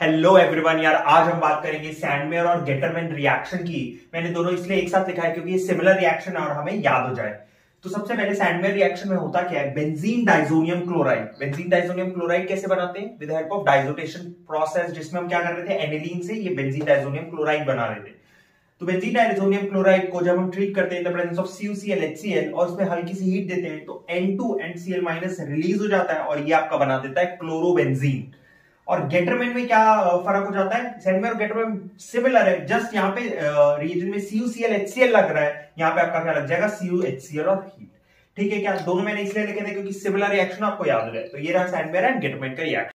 Hello everyone यार, आज हम बात करेंगे सैंडमेयर और गेटरमैन रिएक्शन की। मैंने दोनों इसलिए एक साथ लिखा है क्योंकि ये सिमिलर रिएक्शन है और हमें याद हो जाए। तो सबसे पहले सैंडमेयर रिएक्शन में होता क्या है? Benzene diazonium chloride benzene diazonium chloride कैसे बनाते हैं? With help of diazotization process जिसमें हम क्या कर रहे थे? एनिलीन से ये बेंजीन डाइजोनियम क्लोराइड बना रहे थे। तो बेंजीन डाइजोनियम क्लोराइड को जब हम ट्रीट करते हैं the presence of CuCl HCl और उसमें हल्की सी हीट देते हैं तो N2 एंड Cl- रिलीज़ हो जाता है और ये आपका बना देता है क्लोरोबेंजीन और गेटरमैन में क्या फ़र्क हो जाता है? सेंडमैन और गेटरमैन सिमिलर है। जस्ट यहाँ पे रीजन में CuCl HCl लग रहा है। यहाँ पे आपका क्या लग जाएगा सीयू एचसीएल और हीट ठीक है क्या? दोनों मैंने इसलिए लिखे थे क्योंकि सिमिलर रिएक्शन आपको याद रहे। तो ये रहा सैंडमेर एंड गेटरमैन का रिएक्शन